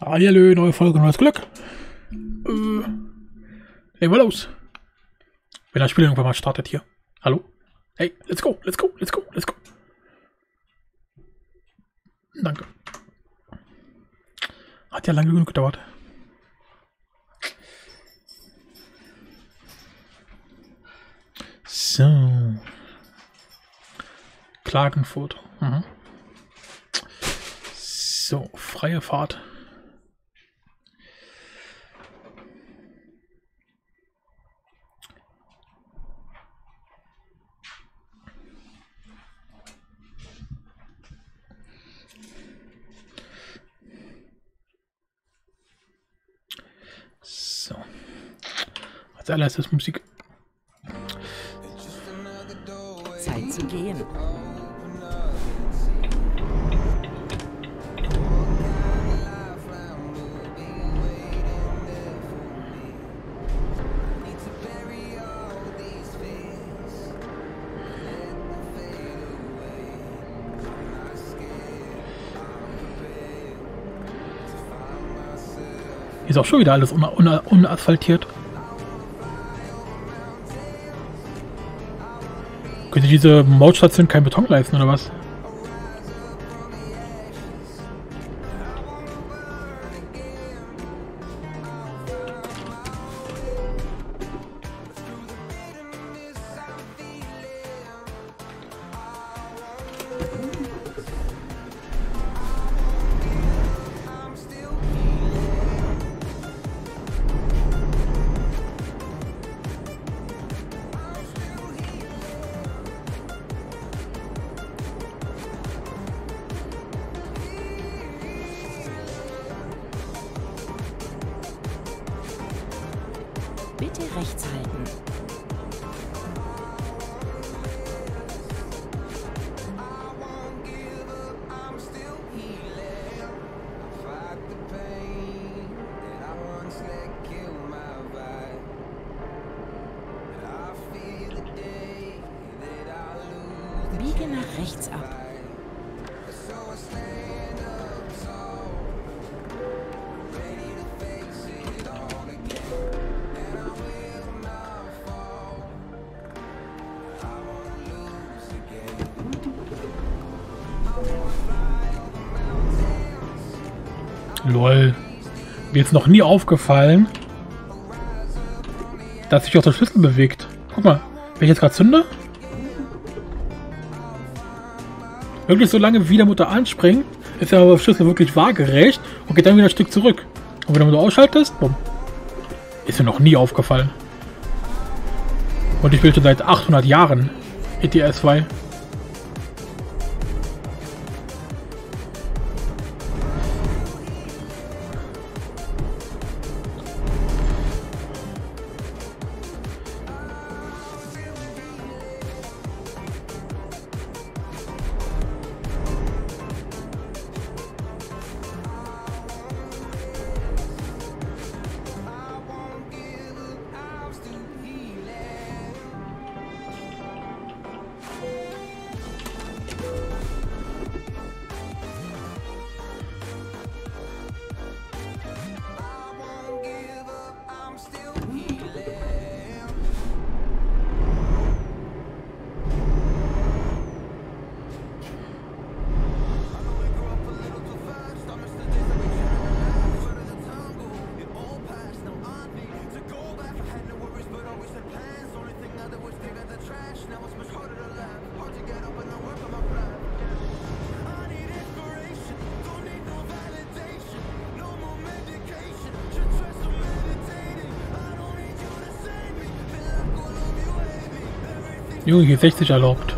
Hallihallo, neue Folge, neues Glück. Äh, legen wir los. Wenn das Spiel irgendwann mal startet hier. Hallo? Hey, let's go, let's go, let's go, let's go. Danke. Hat ja lange genug gedauert. So. Klagenfurt. Mhm. So, freie Fahrt. So. Als allererstes Musik. Zeit zu gehen. Ist auch schon wieder alles una una unasphaltiert. Könnte diese Mautstation kein Beton leisten oder was? Lol. Mir ist noch nie aufgefallen, dass sich auch der Schlüssel bewegt. Guck mal, wenn ich jetzt gerade zünde. Wirklich so lange wie der Mutter anspringt, ist der Schlüssel wirklich waagerecht und geht dann wieder ein Stück zurück. Und wenn du ausschaltest, bumm. Ist mir noch nie aufgefallen. Und ich will schon seit 800 Jahren ETS 2. Hier 60 erlaubt.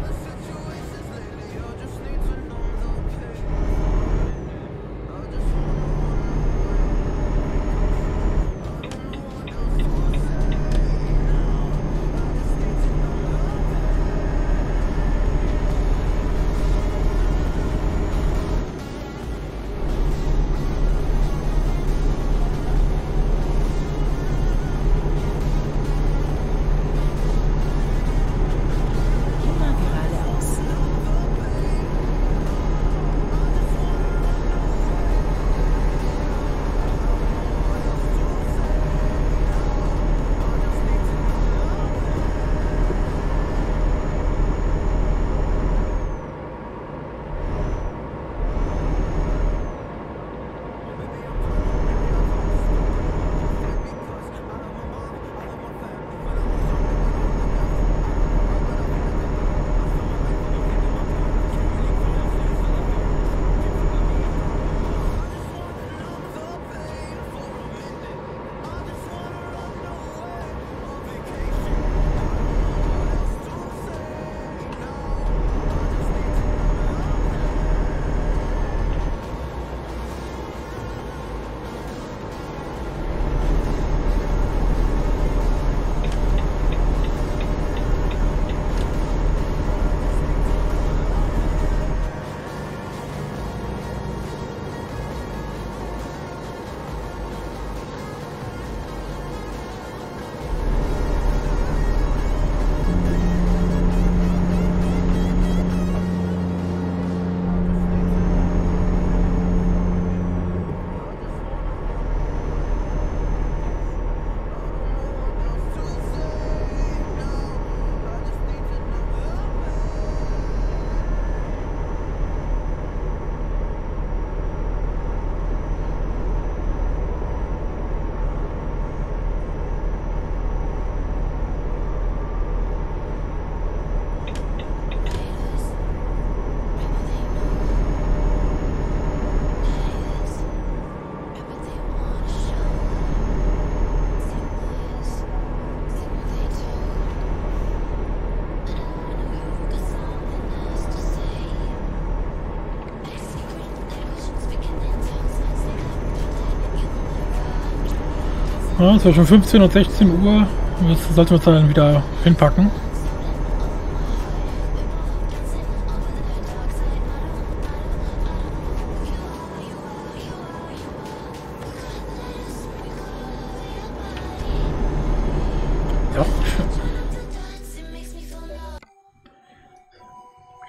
Ja, schon 15 und 16 Uhr. Jetzt sollten wir uns dann wieder hinpacken.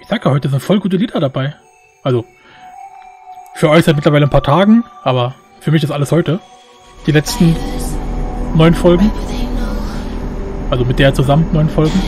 Ich sag heute sind voll gute Lieder dabei. Also, für euch seit mittlerweile ein paar Tagen, aber für mich ist alles heute. Die letzten neun Folgen. Also mit der zusammen neun Folgen.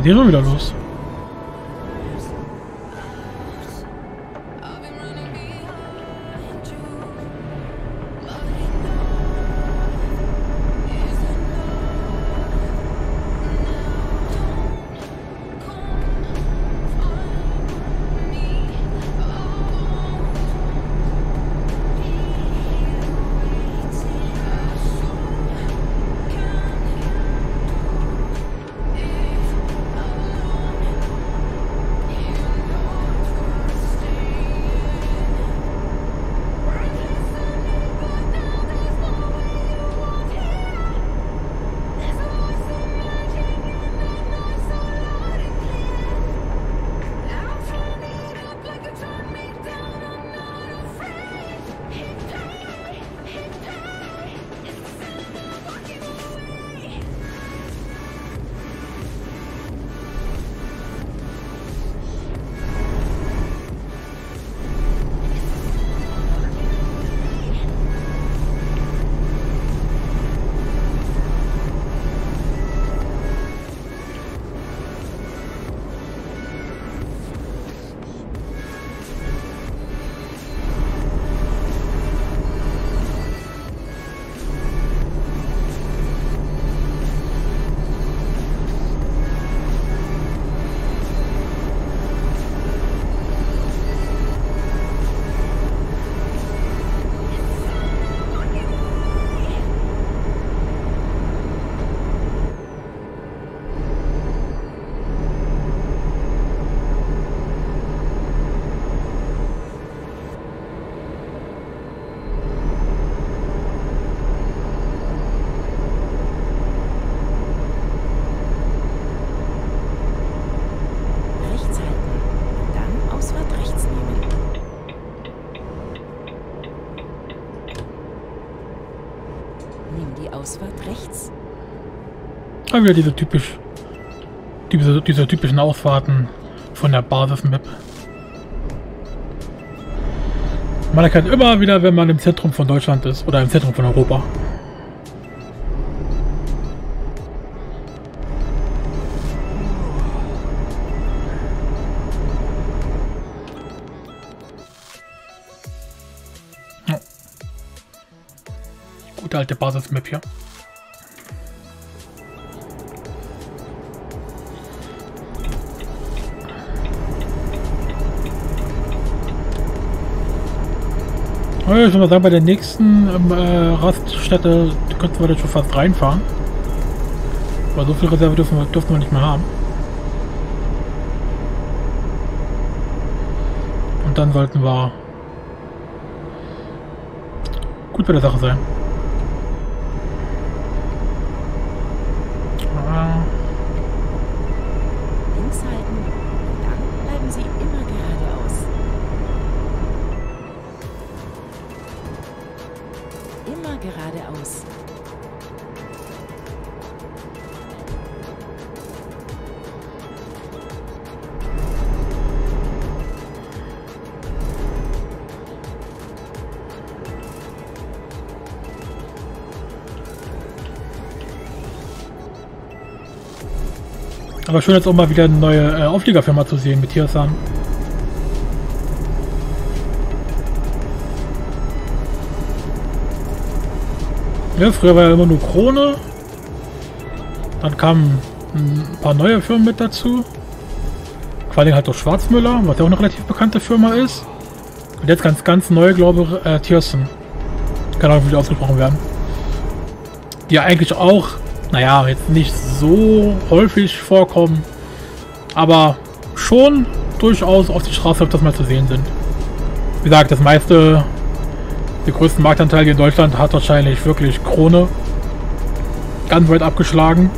Was ist hier Ah, wieder diese typisch, diese, diese typischen Ausfahrten von der Basis-Map. Man erkennt immer wieder, wenn man im Zentrum von Deutschland ist oder im Zentrum von Europa. Ja. Gute alte Basis-Map hier. Ich würde mal sagen, bei der nächsten ähm, äh, Raststätte könnten wir da schon fast reinfahren. Weil so viel Reserve dürfen wir, dürfen wir nicht mehr haben. Und dann sollten wir gut bei der Sache sein. Aber schön jetzt auch mal wieder eine neue äh, Aufliegerfirma zu sehen mit Hirsan. Ja, früher war ja immer nur Krone. Dann kamen ein paar neue Firmen mit dazu. Vor allem halt auch Schwarzmüller, was ja auch eine relativ bekannte Firma ist. Und jetzt ganz, ganz neu, glaube ich, äh, Thiersen. Keine Ahnung, wie die ausgesprochen werden. Die ja eigentlich auch, naja, jetzt nicht so häufig vorkommen, aber schon durchaus auf die Straße öfters mal zu sehen sind. Wie gesagt, das meiste, die größten Marktanteile in Deutschland hat wahrscheinlich wirklich Krone ganz weit abgeschlagen.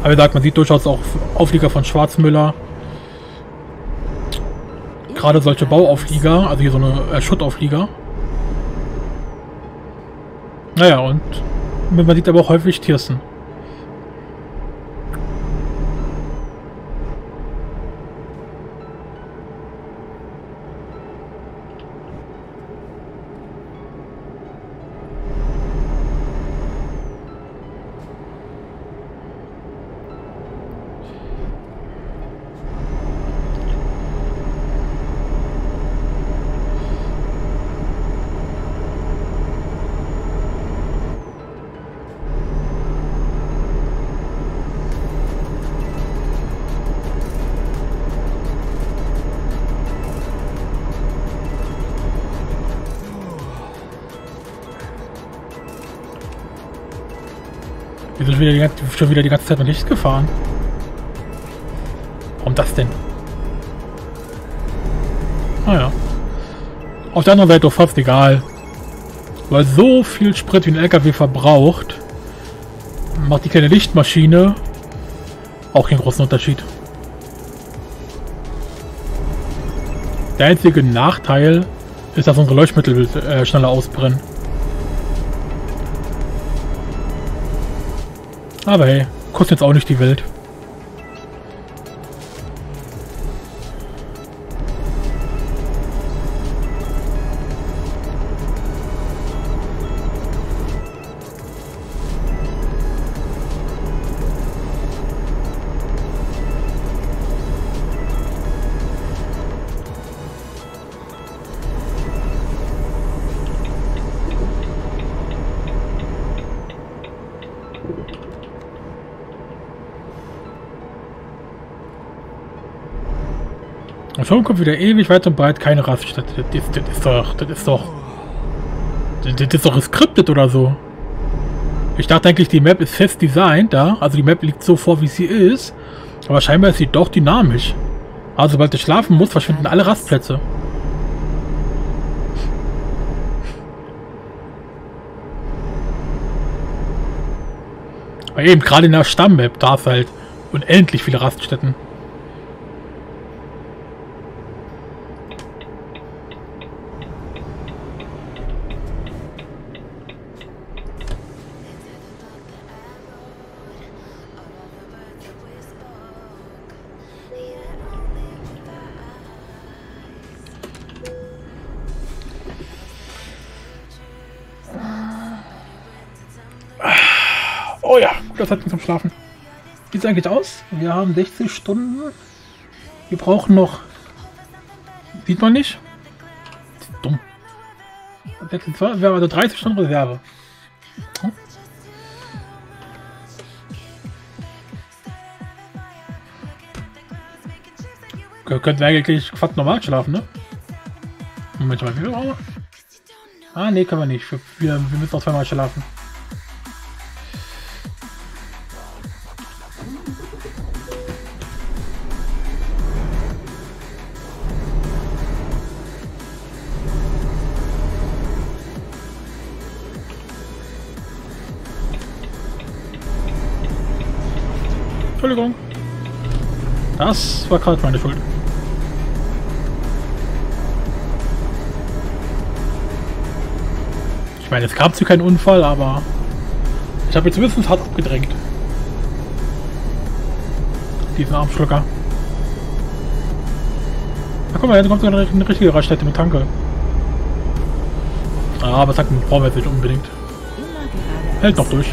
Aber wie gesagt, man sieht durchaus auch Auflieger von Schwarzmüller. Gerade solche Bauauflieger, also hier so eine äh, Schuttauflieger. Naja, und man sieht aber auch häufig Tiersten. Sind wieder die, schon wieder die ganze Zeit mit Licht gefahren. Warum das denn? Naja. Auf der anderen Seite doch fast egal. Weil so viel Sprit wie ein LKW verbraucht, macht die kleine Lichtmaschine auch keinen großen Unterschied. Der einzige Nachteil ist, dass unsere Leuchtmittel äh, schneller ausbrennen. Aber hey, kostet jetzt auch nicht die Welt. Schon kommt wieder ewig weit und breit keine Raststätte. Das ist, das ist doch, das ist doch, das, das ist doch geskriptet oder so. Ich dachte eigentlich, die Map ist fest designt da, also die Map liegt so vor, wie sie ist, aber scheinbar ist sie doch dynamisch. Also sobald du schlafen musst, verschwinden alle Rastplätze. Aber eben, gerade in der Stammmap, da ist halt unendlich viele Raststätten. Ja, guter Zeitpunkt zum Schlafen. Wie sieht eigentlich aus? Wir haben 60 Stunden. Wir brauchen noch. Sieht man nicht? Das dumm. 26, wir haben also 30 Stunden Reserve. Hm? Kö- Könnten wir eigentlich fast normal schlafen, ne? Moment mal, wie viel brauchen wir? Ah, nee, können wir nicht. Wir, wir müssen noch zweimal schlafen. Entschuldigung. Das war gerade meine Schuld. Ich meine, es gab zu keinen Unfall, aber ich habe jetzt zumindest hart abgedrängt. Diesen Armschlucker. Na guck mal, jetzt kommt sogar eine, eine richtige Raststätte mit Tanke. Ah, aber Tanken brauchen wir jetzt nicht unbedingt. Hält noch durch.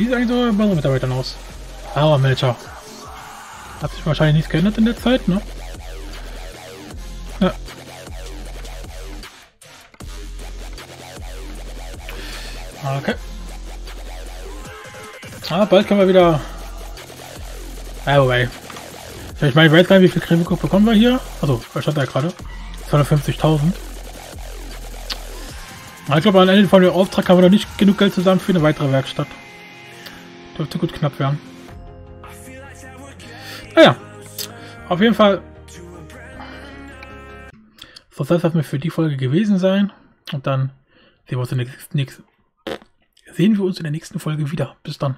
Wie sieht eigentlich so bei Mitarbeitern aus? Aber Melcher. Hat sich wahrscheinlich nichts geändert in der Zeit, ne? Ja. Okay. Ah, bald können wir wieder... Ah, wobei. Ich meine, ich weiß gar nicht, wie viel Risiko bekommen wir hier. Also, was stand da gerade? 250.000. Ich glaube, am Ende von dem Auftrag haben wir noch nicht genug Geld zusammen für eine weitere Werkstatt. Dürfte gut knapp werden. Naja, auf jeden Fall soll das mir für die Folge gewesen sein. Und dann sehen wir uns in der nächsten Folge wieder. Bis dann.